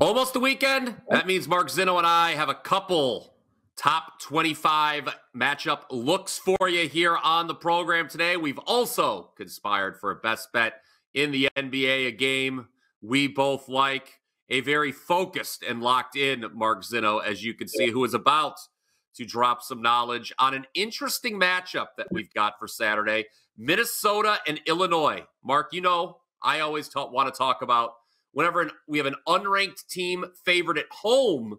Almost the weekend. That means Mark Zinno and I have a couple top 25 matchup looks for you here on the program today. We've also conspired for a best bet in the NBA, a game we both like. A very focused and locked in Mark Zinno, as you can see, who is about to drop some knowledge on an interesting matchup that we've got for Saturday Minnesota and Illinois. Mark, you know, I always want to talk about whenever an, we have an unranked team favored at home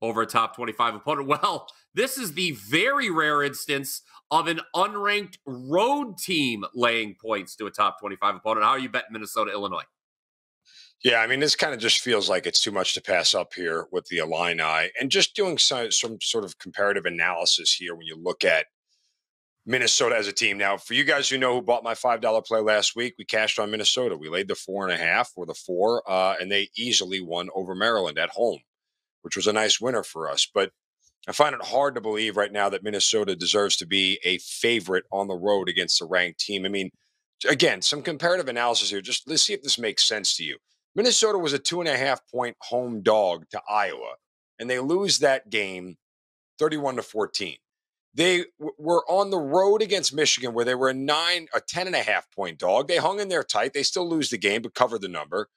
over a top 25 opponent. Well, this is the very rare instance of an unranked road team laying points to a top 25 opponent. How are you betting Minnesota, Illinois? Yeah, I mean, this kind of just feels like it's too much to pass up here with the Illini and just doing some, some sort of comparative analysis here when you look at Minnesota as a team. Now, for you guys who know who bought my $5 play last week, we cashed on Minnesota. We laid the four and a half or the four, uh, and they easily won over Maryland at home, which was a nice winner for us. But I find it hard to believe right now that Minnesota deserves to be a favorite on the road against a ranked team. I mean, again, some comparative analysis here. Just let's see if this makes sense to you. Minnesota was a two and a half point home dog to Iowa, and they lose that game 31 to 14. They w- were on the road against Michigan, where they were a nine, a 10 and a half point dog. They hung in there tight. They still lose the game, but cover the number.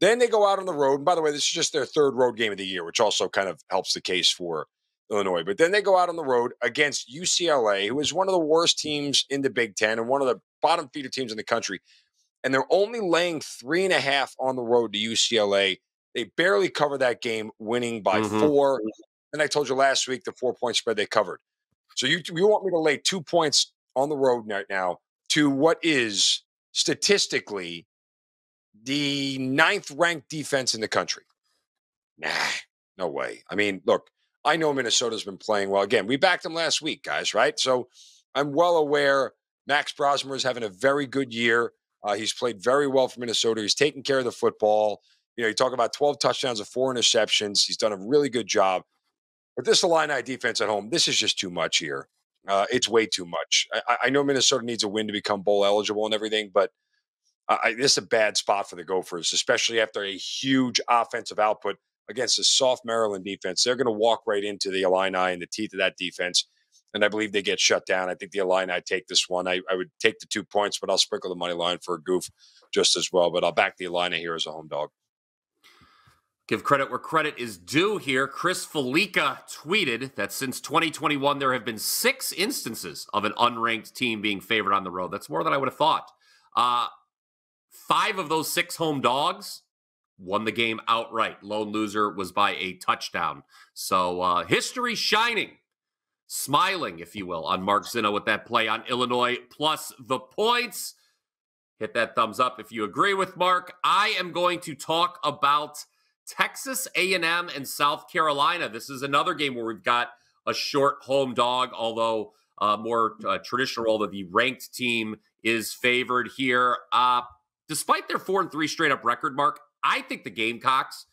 Then they go out on the road. And by the way, this is just their third road game of the year, which also kind of helps the case for Illinois. But then they go out on the road against UCLA, who is one of the worst teams in the Big Ten and one of the bottom feeder teams in the country and they're only laying three and a half on the road to UCLA. They barely cover that game, winning by mm-hmm. four. And I told you last week the four point spread they covered. So you you want me to lay two points on the road right now to what is statistically the ninth ranked defense in the country? Nah, no way. I mean, look, I know Minnesota's been playing well. Again, we backed them last week, guys, right? So I'm well aware Max Brosmer is having a very good year. Uh, he's played very well for Minnesota. He's taking care of the football. You know, you talk about 12 touchdowns and four interceptions. He's done a really good job. But this Illini defense at home, this is just too much here. Uh, it's way too much. I, I, know Minnesota needs a win to become bowl eligible and everything, but I, this is a bad spot for the Gophers, especially after a huge offensive output against a soft Maryland defense. They're going to walk right into the Illini and the teeth of that defense and I believe they get shut down. I think the line I take this one. I, I would take the two points, but I'll sprinkle the money line for a goof just as well. But I'll back the Illini here as a home dog. Give credit where credit is due here. Chris Fallica tweeted that since 2021, there have been six instances of an unranked team being favored on the road. That's more than I would have thought. Uh, five of those six home dogs won the game outright. Lone loser was by a touchdown. So uh, history shining smiling, if you will, on Mark Zinno with that play on Illinois plus the points. Hit that thumbs up if you agree with Mark. I am going to talk about Texas A&M and South Carolina. This is another game where we've got a short home dog, although uh, more uh, traditional role that the ranked team is favored here. Uh, despite their four and three straight up record, Mark, I think the Gamecocks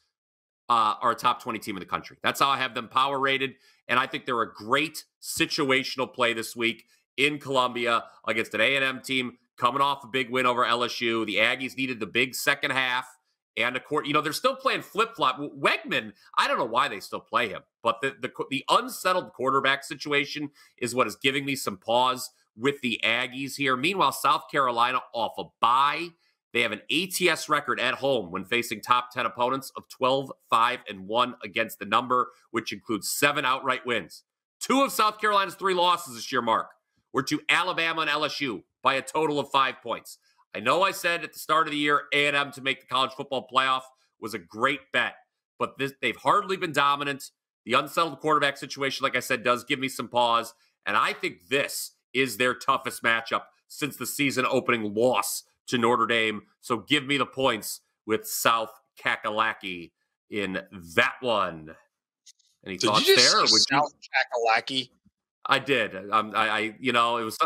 uh, are a top 20 team in the country. That's how I have them power rated. And I think they're a great situational play this week in Columbia against an A&M team coming off a big win over LSU. The Aggies needed the big second half and a court. You know, they're still playing flip flop. Weigman, I don't know why they still play him, but the, the the unsettled quarterback situation is what is giving me some pause with the Aggies here. Meanwhile, South Carolina off a bye they have an ATS record at home when facing top 10 opponents of 12, 5, and 1 against the number, which includes seven outright wins. Two of South Carolina's three losses this year, Mark, were to Alabama and LSU by a total of five points. I know I said at the start of the year A&M to make the college football playoff was a great bet, but this, they've hardly been dominant. The unsettled quarterback situation, like I said, does give me some pause. And I think this is their toughest matchup since the season opening loss to Notre Dame. So give me the points with South Kakalaki in that one. Any did thoughts there? South you... Kakalaki? I did. Um, I, I, you know, it was.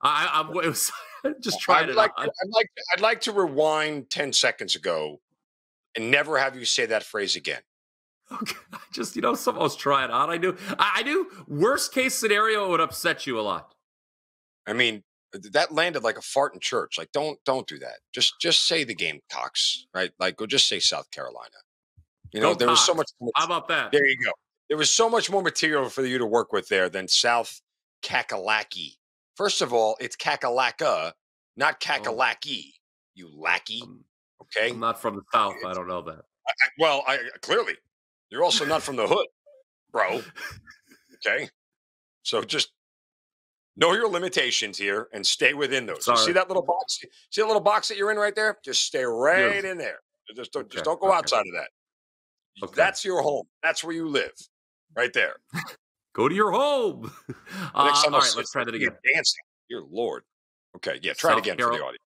I, I it was just trying I'd it. Like, I'd like, I'd like to rewind ten seconds ago, and never have you say that phrase again. Okay, I just you know, someone was trying out. I knew, I, I knew. Worst case scenario would upset you a lot. I mean, uh, that landed like a fart in church. Like, don't don't do that. Just just say the Gamecocks, right? Like, go just say South Carolina. You know, Go there was so much. How about that? There you go. There was so much more material for you to work with there than South Kakalaki. First of all, it's Kakalaka, not oh. Kakalaki. You lackey. Okay. I'm not from the South. I don't know that. I- well, I clearly you're also not from the hood, bro. Okay. So just know your limitations here and stay within those. You see that little box? See that little box that you're in right there? Just stay right in there. Just don't, just don't go okay. outside of that. Okay. That's your home. That's where you live, right there. Go to your home. Uh, all right, let's try that again. Dancing, your lord. Okay, yeah, try it South again for the audience.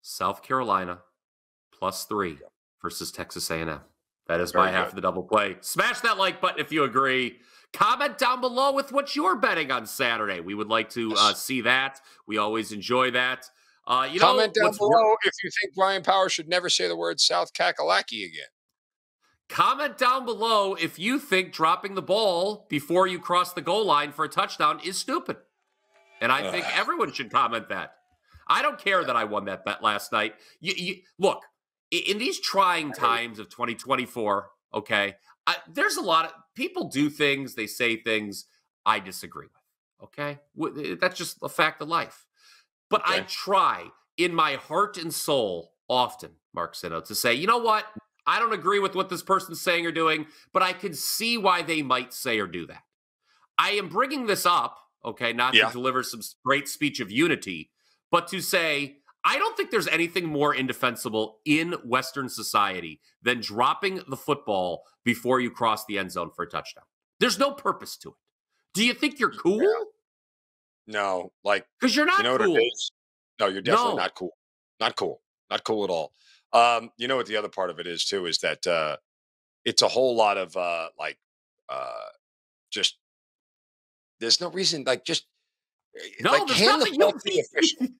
South Carolina plus three versus Texas A&M. That is Very my half good. of the double play. Smash that like button if you agree. Comment down below with what you're betting on Saturday. We would like to uh, see that. We always enjoy that. Uh, you Comment know, down below if you think Bryan Power should never say the word South Kakalaki again. Comment down below if you think dropping the ball before you cross the goal line for a touchdown is stupid. And I think everyone should comment that. I don't care that I won that bet last night. You, you, look, in these trying times of 2024, okay, I, there's a lot of people do things, they say things I disagree with. Okay, that's just a fact of life. But I try in my heart and soul often, Mark Zinno, to say, you know what? I don't agree with what this person's saying or doing, but I can see why they might say or do that. I am bringing this up, okay, not Yeah. to deliver some great speech of unity, but to say, I don't think there's anything more indefensible in Western society than dropping the football before you cross the end zone for a touchdown. There's no purpose to it. Do you think you're cool? No, like Because you're not you know cool. what it is? No, you're definitely No. not cool. Not cool. Not cool at all. Um, you know what the other part of it is too is that uh it's a whole lot of uh like uh just there's no reason like just eh, No, like there's hand the ball you, to the official.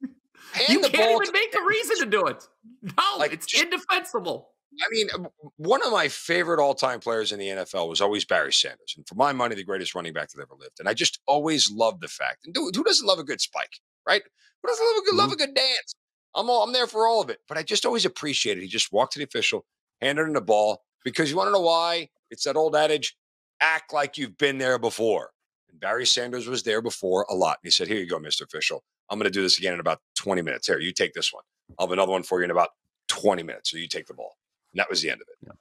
Hand you the can't even make a reason to do it. No, Like, it's just- indefensible. I mean, uh, one of my favorite all-time players in the NFL was always Barry Sanders, and for my money, the greatest running back that ever lived. And I just always loved the fact. And who who doesn't love a good spike, right? Who doesn't love a good, love a good dance? I'm all I'm there for all of it. But I just always appreciated. He just walked to the official, handed him the ball because you want to know why? It's that old adage: act like you've been there before. And Barry Sanders was there before a lot. And he said, "Here you go, Mr. Official. I'm going to do this again in about 20 minutes. Here, you take this one. I'll have another one for you in about 20 minutes. So you take the ball." And that was the end of it.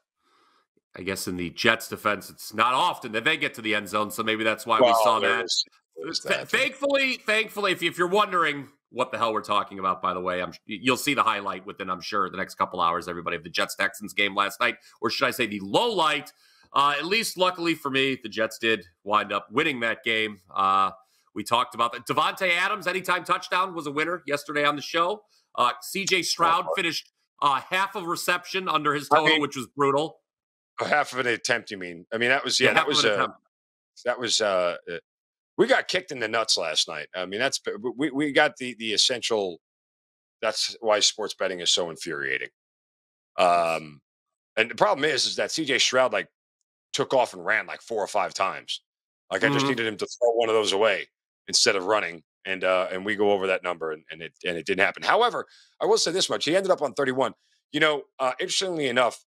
I guess in the Jets' defense, it's not often that they get to the end zone, so maybe that's why we saw there that. was- was that. thankfully, thankfully, if, you, if you're wondering what the hell we're talking about, by the way, I'm you'll see the highlight within, I'm sure, the next couple hours. Everybody of the Jets Texans game last night, or should I say, the low light? Uh, at least, luckily for me, the Jets did wind up winning that game. Uh, we talked about that. Davante Adams, anytime touchdown, was a winner yesterday on the show. Uh, C.J. Stroud finished uh, half of reception under his I total, mean- which was brutal. half of an attempt. You mean? I mean, that was yeah, half that was an uh, that was uh, uh, we got kicked in the nuts last night. I mean, that's we we got the the essential. That's why sports betting is so infuriating. Um, and the problem is, is that C.J. Stroud like took off and ran like four or five times. Like I just Mhm. needed him to throw one of those away instead of running, and uh, and we go over that number, and, and it and it didn't happen. However, I will say this much: he ended up on thirty one. You know, uh, interestingly enough,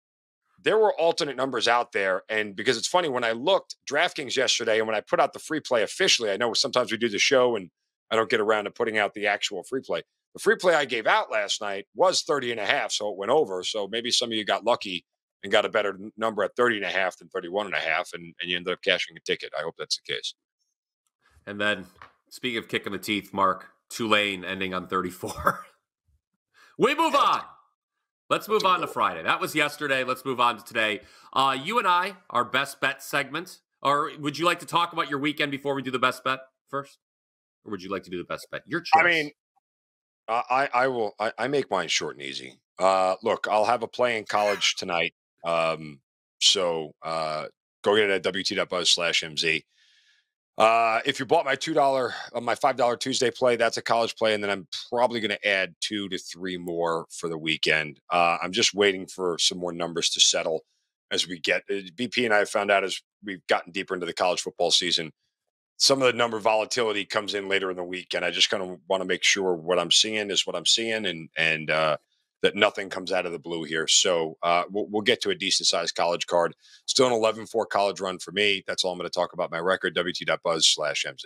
there were alternate numbers out there. And because it's funny, when I looked DraftKings yesterday and when I put out the free play officially, I know sometimes we do the show and I don't get around to putting out the actual free play. The free play I gave out last night was 30 and a half, so it went over. So maybe some of you got lucky and got a better number at 30 and a half than 31 and a half, and, and you ended up cashing a ticket. I hope that's the case. And then, speaking of kicking the teeth, Mark, Tulane ending on 34. we move on. Let's move on to Friday. That was yesterday. Let's move on to today. Uh, you and I, our best bet segment. Or would you like to talk about your weekend before we do the best bet first? Or would you like to do the best bet? Your choice. I mean, I I will I, I make mine short and easy. Uh, look, I'll have a play in college tonight. Um, so uh, go get it at wt.buzz slash mz. Uh, if you bought my two dollar, uh, my five dollar Tuesday play, that's a college play, and then I'm probably going to add two to three more for the weekend. Uh, I'm just waiting for some more numbers to settle as we get. uh, BP and I have found out as we've gotten deeper into the college football season, some of the number volatility comes in later in the week, and I just kind of want to make sure what I'm seeing is what I'm seeing, and and uh, that nothing comes out of the blue here. So uh, we'll, we'll, get to a decent sized college card. Still an 11 4 college run for me. That's all I'm going to talk about my record, wt.buzz slash MZ.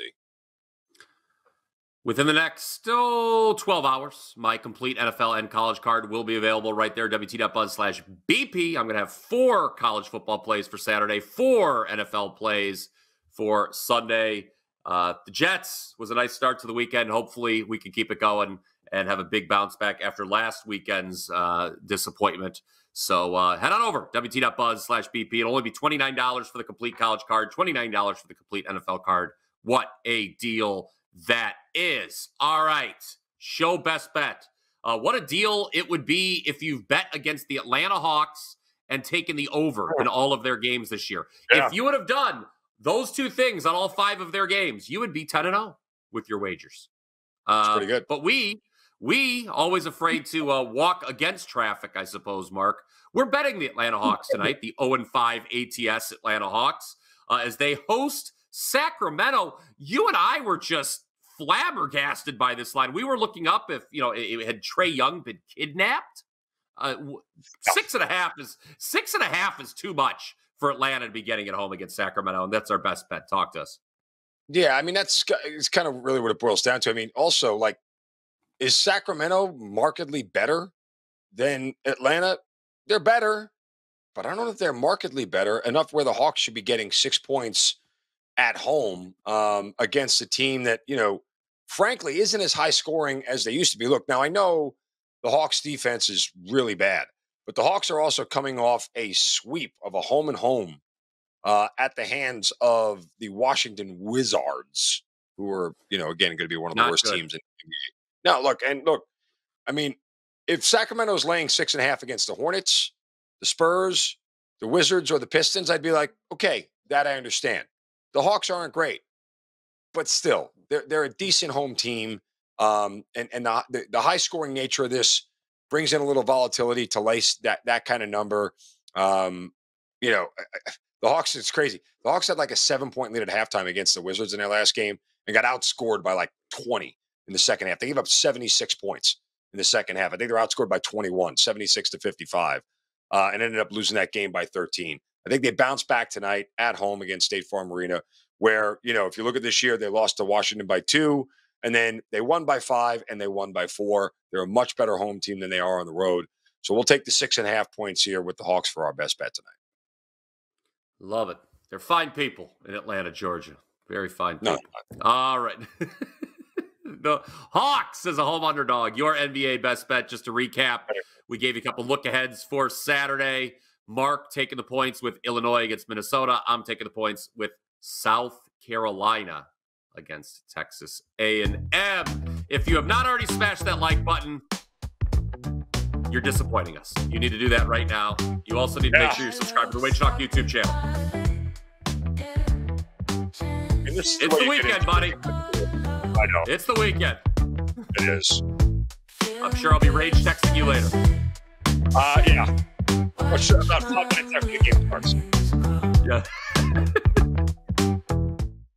Within the next still 12 hours, my complete NFL and college card will be available right there, wt.buzz slash BP. I'm going to have four college football plays for Saturday, four NFL plays for Sunday. Uh, the Jets was a nice start to the weekend. Hopefully, we can keep it going and have a big bounce back after last weekend's uh, disappointment. So uh, head on over, wt.buzz slash BP. It'll only be $29 for the complete college card, $29 for the complete NFL card. What a deal that is. All right. Show best bet. Uh, what a deal it would be if you've bet against the Atlanta Hawks and taken the over in all of their games this year. Yeah. If you would have done those two things on all five of their games, you would be 10 and 0 with your wagers. Uh, pretty good. But we, we always afraid to uh, walk against traffic, I suppose, Mark. We're betting the Atlanta Hawks tonight, the 0 5 ATS Atlanta Hawks, uh, as they host Sacramento, you and I were just flabbergasted by this line. We were looking up if you know it, had Trae Young been kidnapped. Uh, six and a half is six and a half is too much for Atlanta to be getting it home against Sacramento, and that's our best bet. Talk to us. Yeah, I mean that's it's kind of really what it boils down to. I mean, also like, is Sacramento markedly better than Atlanta? They're better, but I don't know if they're markedly better enough where the Hawks should be getting six points at home um, against a team that, you know, frankly isn't as high scoring as they used to be. Look, now I know the Hawks defense is really bad, but the Hawks are also coming off a sweep of a home and home uh, at the hands of the Washington Wizards, who are, you know, again, going to be one of the Not worst good. teams in the NBA. Now, look, and look, I mean, if Sacramento's laying six and a half against the Hornets, the Spurs, the Wizards, or the Pistons, I'd be like, okay, that I understand. The Hawks aren't great, but still, they're they're a decent home team. Um, and and the, the, high scoring nature of this brings in a little volatility to lace that that kind of number. Um, you know, the Hawks. It's crazy. The Hawks had like a seven point lead at halftime against the Wizards in their last game and got outscored by like twenty in the second half. They gave up seventy six points in the second half. I think they're outscored by 21, 76 to 55, uh, and ended up losing that game by 13. I think they bounced back tonight at home against State Farm Arena, where, you know, if you look at this year, they lost to Washington by two, and then they won by five, and they won by four. They're a much better home team than they are on the road. So we'll take the six and a half points here with the Hawks for our best bet tonight. Love it. They're fine people in Atlanta, Georgia. Very fine people. No, All right. the Hawks as a home underdog, your NBA best bet. Just to recap, we gave you a couple look aheads for Saturday. Mark taking the points with Illinois against Minnesota. I'm taking the points with South Carolina against Texas A&M. If you have not already smashed that like button, you're disappointing us. You need to do that right now. You also need to yeah. make sure you subscribe to the WagerTalk YouTube channel. It's the weekend, buddy. I know. It's the weekend. It is. I'm sure I'll be rage texting you later. Uh, yeah. Or sure, about five minutes after the game starts. Yeah.